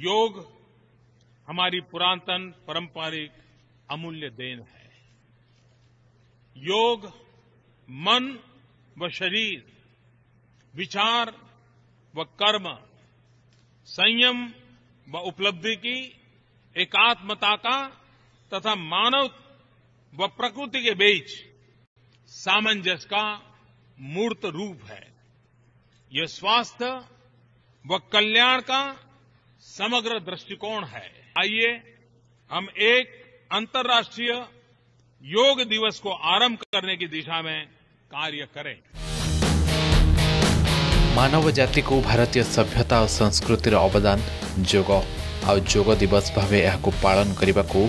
योग हमारी पुरातन पारंपरिक अमूल्य देन है। योग मन व शरीर, विचार व कर्म, संयम व उपलब्धि की एकात्मता का तथा मानव व प्रकृति के बीच सामंजस्य का मूर्त रूप है। यह स्वास्थ्य व कल्याण का समग्र दृष्टिकोण है आइए हम एक अंतर्राष्ट्रीय योग दिवस को आरंभ करने की दिशा में कार्य करें ମାନବ ଜାତିକୁ ଭାରତୀୟ ସଭ୍ୟତା ଓ ସଂସ୍କୃତିର ଅବଦାନ ଯୋଗ ଆଉ ଯୋଗ ଦିବସ ଭାବେ ଏହାକୁ ପାଳନ କରିବାକୁ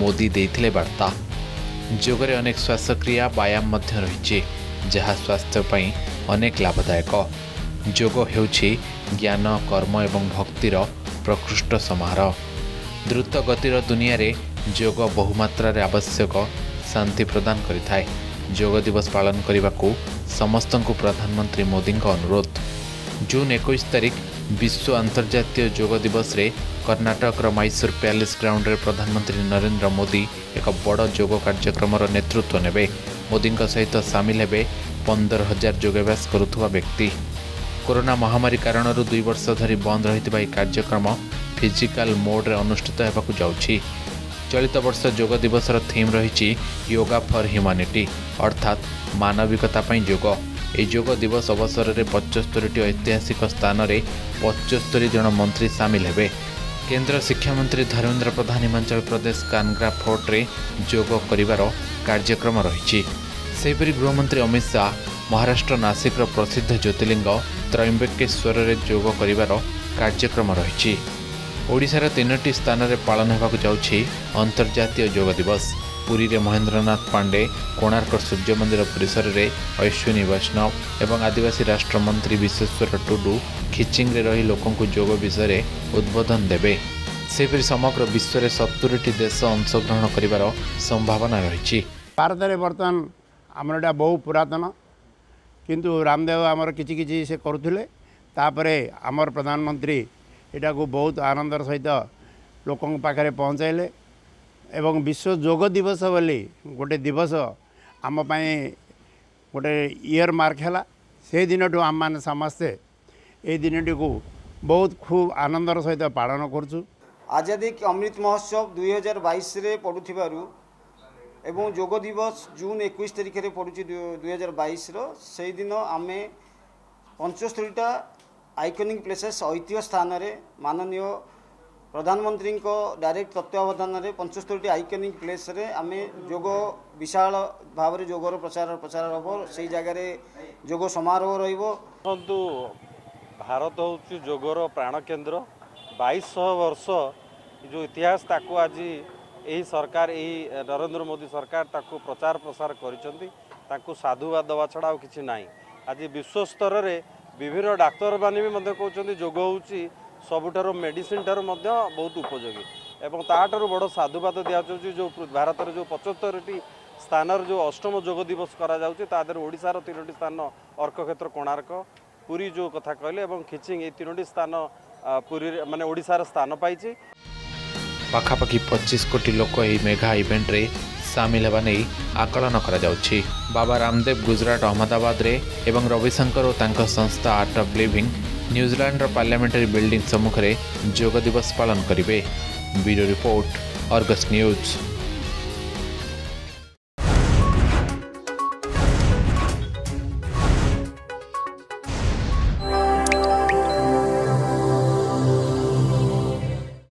ମୋଦି ଦେଇଥିଲେ ବାର୍ତ୍ତା ଯୋଗରେ ଅନେକ ଶ୍ୱାସକ୍ରିୟା ବ୍ୟାୟାମ ମଧ୍ୟ ରହିଛି ଯାହା ସ୍ୱାସ୍ଥ୍ୟ ପାଇଁ ଅନେକ ଲାଭଦାୟକ ଯୋଗ ହେଉଛି ଜ୍ଞାନ କର୍ମ ଏବଂ ଭକ୍ତିର ପ୍ରକୃଷ୍ଟ ସମାହାର ଦ୍ରୁତ ଗତିର ଦୁନିଆରେ ଯୋଗ ବହୁମାତ୍ରାରେ ଆବଶ୍ୟକ ଶାନ୍ତି ପ୍ରଦାନ କରିଥାଏ। ଯୋଗ ଦିବସ ପାଳନ କରିବାକୁ ସମସ୍ତଙ୍କୁ ପ୍ରଧାନମନ୍ତ୍ରୀ ମୋଦିଙ୍କ ଅନୁରୋଧ। ଜୁନ୍ ଏକୋଇଶ ତାରିଖ ବିଶ୍ୱ ଆନ୍ତର୍ଜାତୀୟ ଯୋଗ ଦିବସରେ କର୍ଣ୍ଣାଟକର ମାଇସୁର ପ୍ୟାଲେସ୍ ଗ୍ରାଉଣ୍ଡରେ ପ୍ରଧାନମନ୍ତ୍ରୀ ନରେନ୍ଦ୍ର ମୋଦି ଏକ ବଡ଼ ଯୋଗ କାର୍ଯ୍ୟକ୍ରମର ନେତୃତ୍ୱ ନେବେ। ମୋଦିଙ୍କ ସହିତ ସାମିଲ ହେବେ ପନ୍ଦର ହଜାର ଯୋଗାଭ୍ୟାସ କରୁଥିବା ବ୍ୟକ୍ତି। କରୋନା ମହାମାରୀ କାରଣରୁ ଦୁଇ ବର୍ଷ ଧରି ବନ୍ଦ ରହିଥିବା ଏହି କାର୍ଯ୍ୟକ୍ରମ ଫିଜିକାଲ ମୋଡ୍ରେ ଅନୁଷ୍ଠିତ ହେବାକୁ ଯାଉଛି। ଚଳିତ ବର୍ଷ ଯୋଗ ଦିବସର ଥିମ୍ ରହିଛି ୟୋଗା ଫର୍ ହ୍ୟୁମାନିଟି ଅର୍ଥାତ୍ ମାନବିକତା ପାଇଁ ଯୋଗ। ଏହି ଯୋଗ ଦିବସ ଅବସରରେ ପଚସ୍ତରୀଟି ଐତିହାସିକ ସ୍ଥାନରେ ପଚସ୍ତରୀ ଜଣ ମନ୍ତ୍ରୀ ସାମିଲ ହେବେ। କେନ୍ଦ୍ର ଶିକ୍ଷାମନ୍ତ୍ରୀ ଧର୍ମେନ୍ଦ୍ର ପ୍ରଧାନ ହିମାଚଳ ପ୍ରଦେଶ କାନଗ୍ରା ଫୋର୍ଟରେ ଯୋଗ କରିବାର କାର୍ଯ୍ୟକ୍ରମ ରହିଛି। ସେହିପରି ଗୃହମନ୍ତ୍ରୀ ଅମିତ ଶାହା ମହାରାଷ୍ଟ୍ର ନାସିକର ପ୍ରସିଦ୍ଧ ଜ୍ୟୋତିର୍ଲିଙ୍ଗ ତ୍ରୟମ୍ବକେଶ୍ୱରରେ ଯୋଗ କରିବାର କାର୍ଯ୍ୟକ୍ରମ ରହିଛି। ଓଡ଼ିଶାର ତିନୋଟି ସ୍ଥାନରେ ପାଳନ ହେବାକୁ ଯାଉଛି ଅନ୍ତର୍ଜାତୀୟ ଯୋଗ ଦିବସ। ପୁରୀରେ ମହେନ୍ଦ୍ରନାଥ ପାଣ୍ଡେ କୋଣାର୍କ ସୂର୍ଯ୍ୟ ମନ୍ଦିର ପରିସରରେ ଅଶ୍ୱିନୀ ବୈଷ୍ଣବ ଏବଂ ଆଦିବାସୀ ରାଷ୍ଟ୍ରମନ୍ତ୍ରୀ ବିଶ୍ୱେଶ୍ୱର ଟୁଡୁ ଖିଚିଙ୍ଗରେ ରହି ଲୋକଙ୍କୁ ଯୋଗ ବିଷୟରେ ଉଦ୍ବୋଧନ ଦେବେ। ସେହିପରି ସମଗ୍ର ବିଶ୍ୱରେ ସତୁରିଟି ଦେଶ ଅଂଶଗ୍ରହଣ କରିବାର ସମ୍ଭାବନା ରହିଛି। ଭାରତରେ ବର୍ତ୍ତମାନ ଆମର ଏଇଟା ବହୁ ପୁରାତନ। କିନ୍ତୁ ରାମଦେବ ଆମର କିଛି କିଛି ସେ କରୁଥିଲେ ତାପରେ ଆମର ପ୍ରଧାନମନ୍ତ୍ରୀ ଏଟାକୁ ବହୁତ ଆନନ୍ଦର ସହିତ ଲୋକଙ୍କ ପାଖରେ ପହଞ୍ଚାଇଲେ ଏବଂ ବିଶ୍ୱ ଯୋଗ ଦିବସ ବୋଲି ଗୋଟେ ଦିବସ ଆମ ପାଇଁ ଗୋଟେ ଇୟର ମାର୍କ ହେଲା ସେହି ଦିନଠୁ ଆମମାନେ ସମସ୍ତେ ଏହି ଦିନଟିକୁ ବହୁତ ଖୁବ୍ ଆନନ୍ଦର ସହିତ ପାଳନ କରୁଛୁ ଆଜାଦି ଅମୃତ ମହୋତ୍ସବ ଦୁଇ ହଜାର ବାଇଶରେ ପଡ଼ୁଥିବାରୁ এবং যোগ দিবস জুন একুশ তারিখে পড়ুছি দুই হাজার বাইশর। সেইদিন আমি পঞ্চস্তরীটা আইকনিক প্লেসেস ঐতিহ্য স্থানরে মাননীয় প্রধানমন্ত্রীঙ্ক ডাইরেক্ট তত্ত্বাবধানরে পঞ্চস্তরীটি আইকনিক প্লেসরে আমি যোগ বিশাল ভাবে যোগর প্রচার প্রচার হব সেই জায়গায় যোগ সমারোহ রহব দেখুন ভারত হচ্ছে যোগর প্রাণকেন্দ্র বাইশশহ বর্ষ যে ইতিহাস তাকে আজ ଏହି ସରକାର ଏହି ନରେନ୍ଦ୍ର ମୋଦି ସରକାର ତାକୁ ପ୍ରଚାର ପ୍ରସାର କରିଛନ୍ତି ତାଙ୍କୁ ସାଧୁବାଦ ଦେବା ଛଡ଼ା ଆଉ କିଛି ନାହିଁ ଆଜି ବିଶ୍ୱ ସ୍ତରରେ ବିଭିନ୍ନ ଡାକ୍ତରମାନେ ବି ମଧ୍ୟ କହୁଛନ୍ତି ଯୋଗ ହେଉଛି ସବୁଠାରୁ ମେଡ଼ିସିନ ଠାରୁ ମଧ୍ୟ ବହୁତ ଉପଯୋଗୀ। ଏବଂ ତାଠାରୁ ବଡ଼ ସାଧୁବାଦ ଦିଆଯାଉଛି ଯେଉଁ ଭାରତରେ ଯେଉଁ ପଞ୍ଚସ୍ତରୀଟି ସ୍ଥାନରେ ଯେଉଁ ଅଷ୍ଟମ ଯୋଗ ଦିବସ କରାଯାଉଛି ତା ଦେହରେ ଓଡ଼ିଶାର ତିନୋଟି ସ୍ଥାନ ଅର୍କକ୍ଷେତ୍ର କୋଣାର୍କ ପୁରୀ ଯେଉଁ କଥା କହିଲେ ଏବଂ ଖିଚିଂ ଏହି ତିନୋଟି ସ୍ଥାନ ପୁରୀରେ ମାନେ ଓଡ଼ିଶାର ସ୍ଥାନ ପାଇଛି। ପାଖାପାଖି ପଚିଶ କୋଟି ଲୋକ ଏହି ମେଘା ଇଭେଣ୍ଟରେ ସାମିଲ ହେବା ନେଇ ଆକଳନ କରାଯାଉଛି। ବାବା ରାମଦେବ ଗୁଜରାଟ ଅହମ୍ମଦାବାଦରେ ଏବଂ ରବିଶଙ୍କର ଓ ତାଙ୍କ ସଂସ୍ଥା ଆର୍ଟ ଅଫ୍ ଲିଭିଂ ନ୍ୟୁଜିଲାଣ୍ଡର ପାର୍ଲାମେଣ୍ଟାରୀ ବିଲ୍ଡିଂ ସମ୍ମୁଖରେ ଯୋଗ ଦିବସ ପାଳନ କରିବେ। Bureau report Argus news.